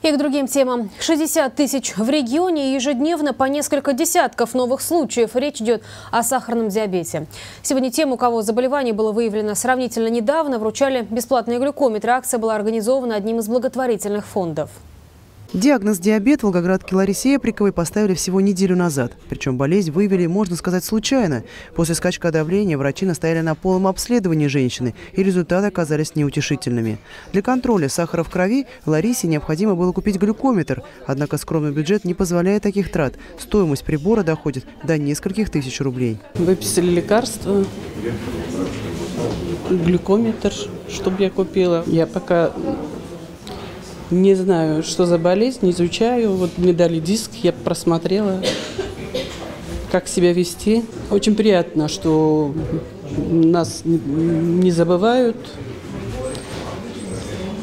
И к другим темам. 60 тысяч в регионе ежедневно по несколько десятков новых случаев. Речь идет о сахарном диабете. Сегодня тем, у кого заболевание было выявлено сравнительно недавно, вручали бесплатные глюкометры. Акция была организована одним из благотворительных фондов. Диагноз диабет волгоградке Ларисе Эприковой поставили всего неделю назад. Причем болезнь выявили, можно сказать, случайно. После скачка давления врачи настояли на полном обследовании женщины, и результаты оказались неутешительными. Для контроля сахара в крови Ларисе необходимо было купить глюкометр, однако скромный бюджет не позволяет таких трат. Стоимость прибора доходит до нескольких тысяч рублей. Выписали лекарства, глюкометр, чтобы я купила. Я пока не знаю, что за болезнь, не изучаю. Вот мне дали диск, я просмотрела, как себя вести. Очень приятно, что нас не забывают,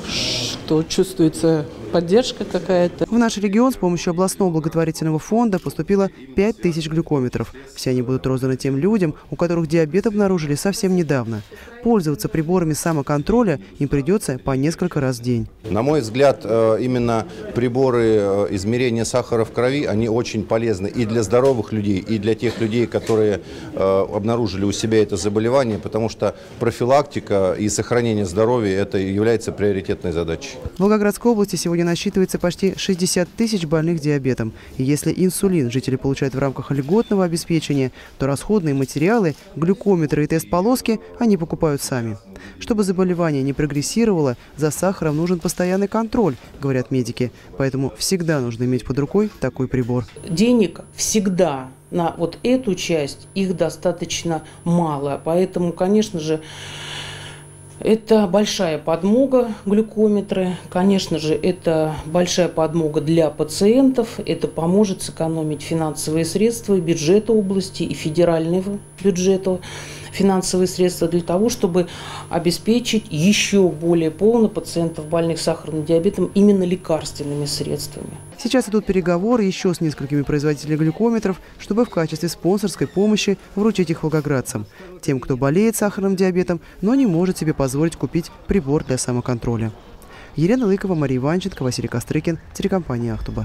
что чувствуется поддержка какая-то. В наш регион с помощью областного благотворительного фонда поступило 5 тысяч глюкометров. Все они будут розданы тем людям, у которых диабет обнаружили совсем недавно. Пользоваться приборами самоконтроля им придется по несколько раз в день. На мой взгляд, э, именно приборы э, измерения сахара в крови, они очень полезны и для здоровых людей, и для тех людей, которые э, обнаружили у себя это заболевание, потому что профилактика и сохранение здоровья – это является приоритетной задачей. В Волгоградской области сегодня насчитывается почти 60 тысяч больных диабетом. И если инсулин жители получают в рамках льготного обеспечения, то расходные материалы, глюкометры и тест-полоски они покупают сами. Чтобы заболевание не прогрессировало, за сахаром нужен постоянный контроль, говорят медики. Поэтому всегда нужно иметь под рукой такой прибор. Денег всегда на вот эту часть их достаточно мало. Поэтому, конечно же, это большая подмога глюкометры. Конечно же, это большая подмога для пациентов. Это поможет сэкономить финансовые средства бюджета области и федерального бюджета финансовые средства для того, чтобы обеспечить еще более полно пациентов, больных сахарным диабетом, именно лекарственными средствами. Сейчас идут переговоры еще с несколькими производителями глюкометров, чтобы в качестве спонсорской помощи вручить их волгоградцам. Тем, кто болеет сахарным диабетом, но не может себе позволить купить прибор для самоконтроля. Елена Лыкова, Мария Иванченко, Василий Кострыкин, телекомпания «Ахтуба».